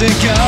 ago